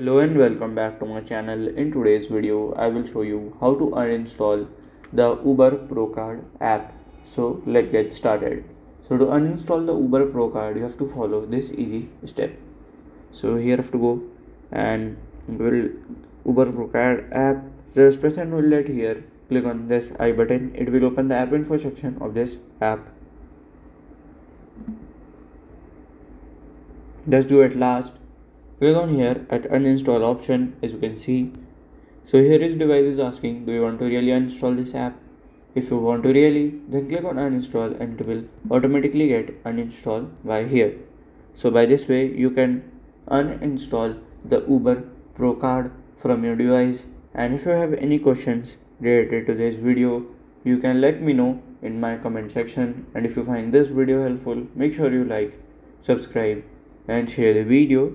Hello and welcome back to my channel. In today's video, I will show you how to uninstall the Uber Pro Card app. So let's get started. So to uninstall the Uber Pro Card, you have to follow this easy step. So here have to go and will Uber Pro Card app. And hold it here. Click on this I button. It will open the app info section of this app. Just do it last click on here at uninstall option as you can see. So here is device is asking do you want to really uninstall this app? If you want to really then click on uninstall and it will automatically get uninstall by here. So by this way you can uninstall the uber pro card from your device. And if you have any questions related to this video you can let me know in my comment section. And if you find this video helpful make sure you like subscribe and share the video